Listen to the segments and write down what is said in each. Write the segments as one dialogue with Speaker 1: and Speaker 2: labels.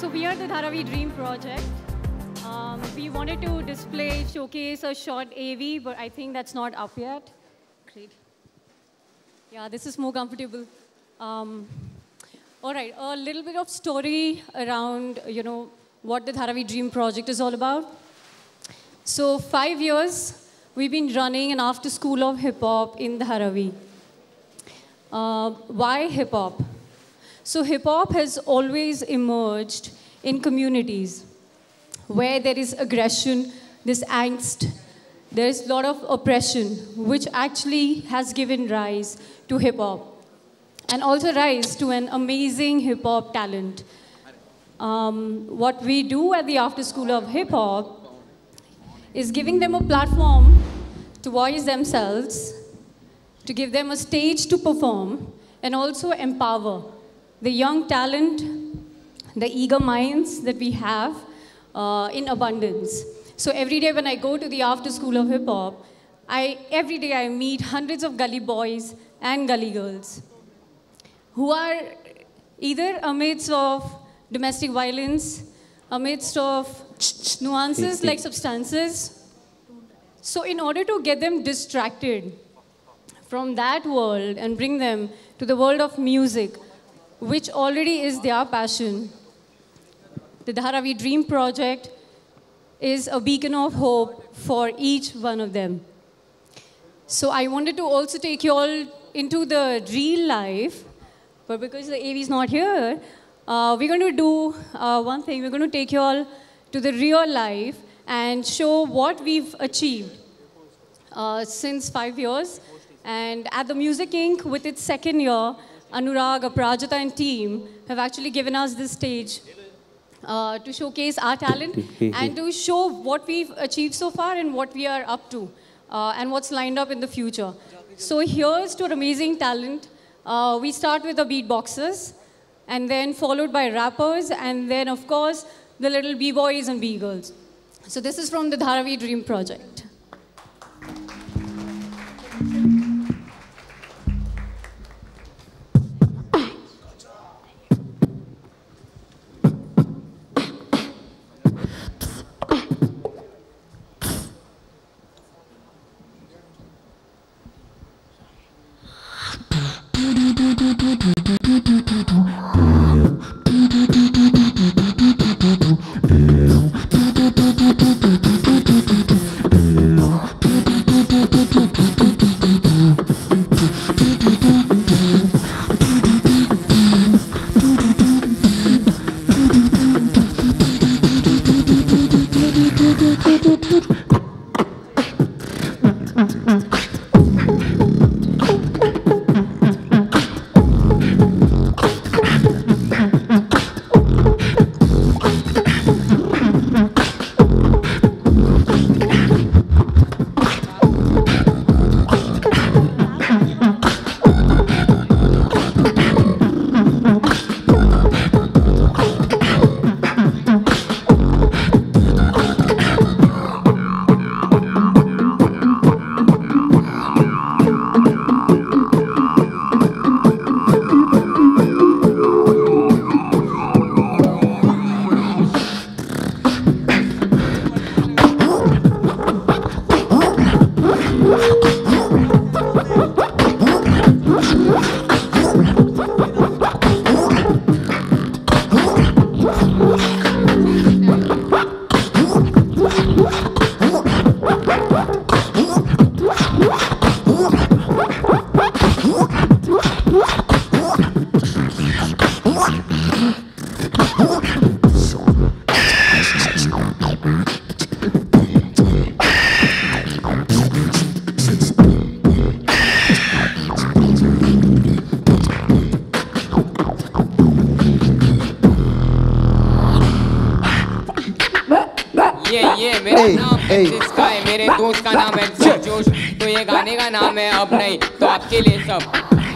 Speaker 1: so we are the Dharavi Dream Project. Um, we wanted to display, showcase a short AV, but I think that's not up yet. Great. Yeah, this is more comfortable. Um, all right, a little bit of story around, you know, what the Dharavi Dream Project is all about. So five years, we've been running an after school of hip hop in Dharavi. Uh, why hip hop? So hip hop has always emerged in communities where there is aggression, this angst, there is a lot of oppression, which actually has given rise to hip hop and also rise to an amazing hip hop talent. Um, what we do at the After School of Hip Hop is giving them a platform to voice themselves, to give them a stage to perform, and also empower the young talent, the eager minds that we have uh, in abundance. So every day when I go to the After School of Hip Hop, I, every day I meet hundreds of gully boys and gully girls who are either amidst of domestic violence, amidst of nuances like substances. So in order to get them distracted from that world and bring them to the world of music, which already is their passion, the Dharavi Dream Project is a beacon of hope for each one of them. So I wanted to also take you all into the real life, but because the AV is not here, uh, we're going to do uh, one thing. We're going to take you all to the real life and show what we've achieved uh, since five years. And at the Music Inc., with its second year, Anurag, Aprajita, and team have actually given us this stage uh, to showcase our talent and to show what we've achieved so far and what we are up to uh, and what's lined up in the future. So here's to amazing talent. Uh, we start with the beatboxers and then followed by rappers and then of course the little b-boys and b-girls. So this is from the Dharavi Dream Project.
Speaker 2: मेरा है है दोस्त का नाम है जोश। तो ये गाने का नाम है अब नहीं तो आपके लिए सब।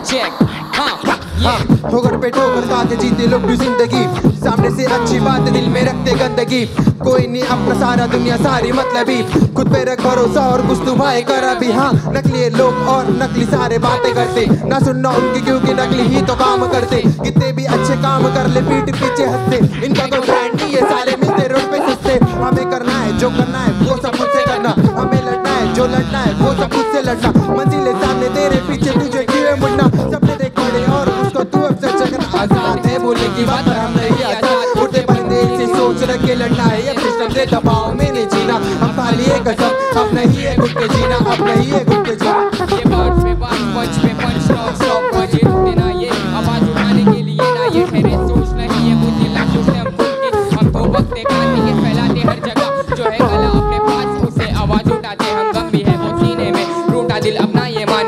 Speaker 2: चेक हाँ
Speaker 3: ठोकर पे ठोकर खा के जीते लोग भी ज़िंदगी। सामने से अच्छी बात दिल में रखते गंदगी। कोई नहीं अपना सारा दुनिया सारी मतलबी। खुद पे रख भरोसा और कुछ तू भाई कर अभी। हाँ नकली लोग और नकली सारे बातें करते। ना सुनना उनकी क्योंकि नकली ही तो काम करते। कितने भी अच्छे काम कर ले पीठ पीछे हँसते। इनका कोई ब्रांड नहीं है सारे मिलते रोड पे सस्ते। हमें करना है जो करना है वो सब मुझसे करना। है जो लड़ना है, वो सब खुद से लड़ना। मंजिले सामने तेरे पीछे तुझे क्यों मुड़ना। सबने देख पड़े और उसको तू अब से चकन आज़ाद है, बोलने की बात हम नहीं आज़ाद उड़ते बंदे से सोच रख के लड़ना है। अब सिस्टम से दबाव में नहीं जीना। हम खाली एक कसम अब नहीं है खुद के जीना। अब नहीं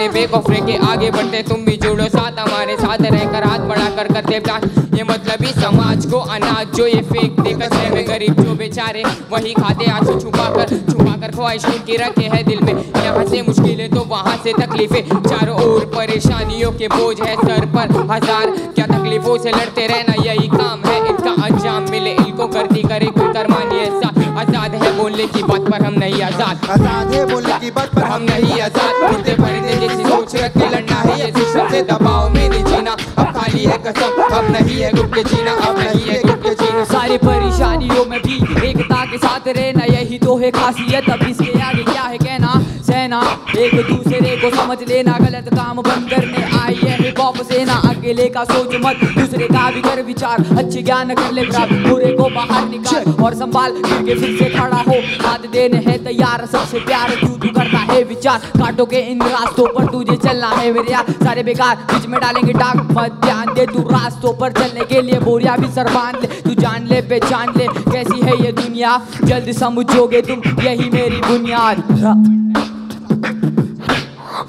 Speaker 2: अपना बेकफरे के आगे बढ़ते, तुम भी जुड़ो साथ, हमारे साथ रहकर हाथ बढ़ा कर करते प्यार। ये मतलब ही समाज को अनाज, जो ये फेंक दे कचरे में गरीब, जो बेचारे वही खाते, आँसू छुपा कर छुपा कर ख्वाहिश उनकी रखे है दिल में। यहाँ से मुश्किलें तो वहाँ से तकलीफें। चारों ओर परेशानियों के बोझ है सर पर हज़ार। क्या तकलीफों से लड़ते रहना यही काम है? इनका अंजाम मिले, इनको करती करे कोई करमानी ऐसा बोलने की बात पर हम नहीं आज़ाद।
Speaker 3: आज़ाद है बोलने की बात पर
Speaker 2: हम नहीं आज़ाद। उड़ते परिंदे जैसी सोच रख के लड़ना है ये सिस्टम से दबाव में नहीं जीना। अब खाली है कसम अब नहीं है गुप्त जीना अब नहीं है गुप्त जीना।
Speaker 4: सारी परेशानियों में भी एकता के साथ रहना यही तो है खासियत। अब इसके आगे क्या है कहना? सहना एक दूसरे को समझ लेना गलत काम बंद करने आई हिप हॉप सेना अकेले का सोच मत। दूसरे का भी कर विचार अच्छे ज्ञान कर ले प्राप्त। बुरे को बाहर निकाल और संभाल फिर के फिर से खड़ा हो। हाथ देने है तैयार सबसे प्यार तू तू करता है विचार। काटो के इन रास्तों पर तुझे चलना है मेरे यार। सारे बेकार बीच में डालेंगे डाक मत ध्यान दे तू रास्तों पर चलने के लिए। बोरिया भी सर बाँध ले तू जान ले पहचान ले। कैसी है ये दुनिया? जल्द समझोगे तुम यही मेरी बुनियाद।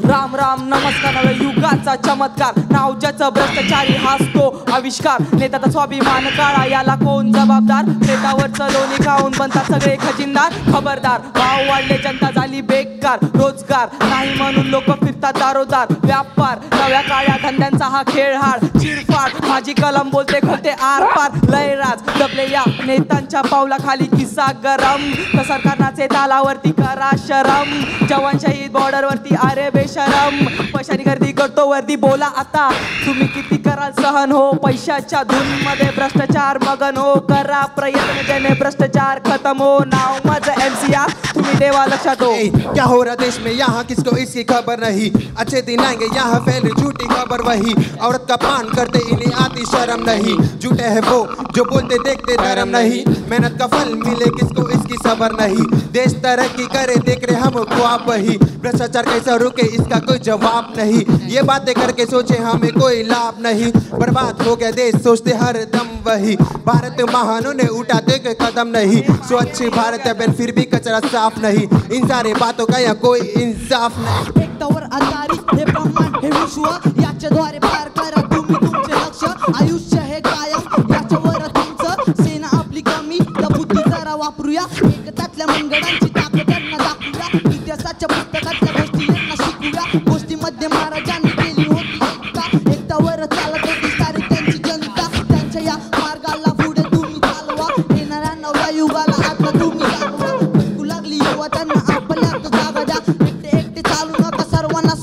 Speaker 4: राम राम नमस्कार नव्या युगाचा चमत्कार. नाव ज्याचा भ्रष्टाचारी हासतो आविष्कार. नेत्याचा स्वाभिमान काळा याला कोण जबाबदार? नेतावर चलोनी खाऊन बनतात सगळे खजिनदार. खबरदार भाव वाढले जनता झाली बेकार रोजगार. नाही म्हणून लोक फिरतात दारोदार. व्यापार नव्या काळ्या धंद्यांचा हा खेळ हाड चिरफाड माझी कलम बोलते खोटे आर पार. लयराज दबले या नेत्यांच्या पावलाखाली किस्सा गरम. तर सरकारनाचे तालावरती करा शरम. जवान शहीद बॉर्डरवरती अरे बेशरम पैशानी गर्दी करतो, वर्दी बोला आता। तुम्ही किती कराल सहन हो? पैशाच्या धून मध्ये भ्रष्टाचार मगन हो. करा प्रयत्न ज्याने भ्रष्टाचार खत्म हो. नाव माझं एमसीआर तुम्ही देवा लक्षात हो.
Speaker 3: क्या हो रहा देश में? यहाँ किसको इसकी खबर नहीं। अच्छे दिन आएँगे, यहाँ फैल झूठी खबर वही। औरत का पान करते इन्हें आती शर्म नहीं। झूठे है वो जो बोलते देखते धर्म नहीं। मेहनत का फल मिले किसको, इसकी सबर नहीं। देश तरक्की करे, देख रहे हमको आप वही। भ्रष्टाचार कैसा रुके इसका कोई जवाब नहीं। ये बातें करके सोचे, हमें कोई लाभ नहीं। बर्बाद हो गया देश, सोचते हर दम वही। भारत महानों ने उठाते कोई कदम नहीं। स्वच्छ भारत अभियान फिर भी कचरा साफ़ नहीं। इन सारे बातों का यहाँ कोई इंसाफ नहीं।
Speaker 5: एकतावर आधारित हे ब्रह्मांड हे विश्व याच्याद्वारे पार करा तुम्ही तुमचे लक्ष आयुष्य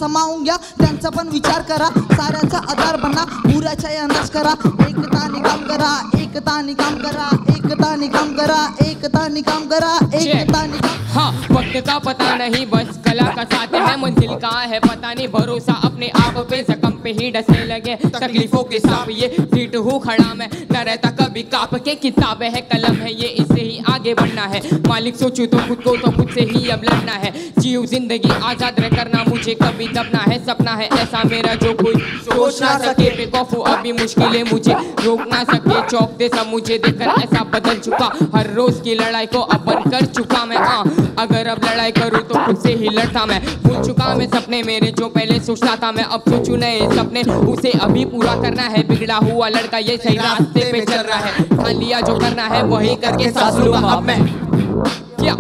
Speaker 5: समावून घ्या. त्यांचा पण विचार करा. साऱ्यांचा आधार बना. पुराच्या या करा. एकता निकाम करा. एकता काम करा. एकताने काम करा एकताने काम करा एकताने काम
Speaker 2: हाँ वक्त का पता नहीं बस कला का साथ है मंजिल कहाँ है पता नहीं भरोसा अपने आप पे जख्म पे ही डसने लगे। तकलीफों के साथ ये सीट हूँ खड़ा मैं न रहता कभी काप के किताब है कलम है ये इससे ही आगे बढ़ना है। मालिक सोचूं तो खुद को तो खुद से ही अब लड़ना है। जीव ज़िंदगी आज़ाद रह करना मुझे कभी दबना है सपना है ऐसा मेरा जो कोई सोच ना सके बेखौफ हूँ अभी मुश्किलें मुझे रोक ना सके चौक दे सब मुझे देखकर ऐसा बदल चुका। हर रोज की लड़ाई को अपन कर चुका मैं हाँ। अगर अब लड़ाई करूँ तो खुद से ही लड़ता मैं। भूल चुका मैं सपने मेरे जो पहले सोचता था मैं। अब सोचू नए सपने उसे अभी पूरा करना है। बिगड़ा हुआ लड़का ये सही रास्ते पे चल रहा है। खा लिया जो करना है वही करके साथ लूँगा अब मैं। क्या?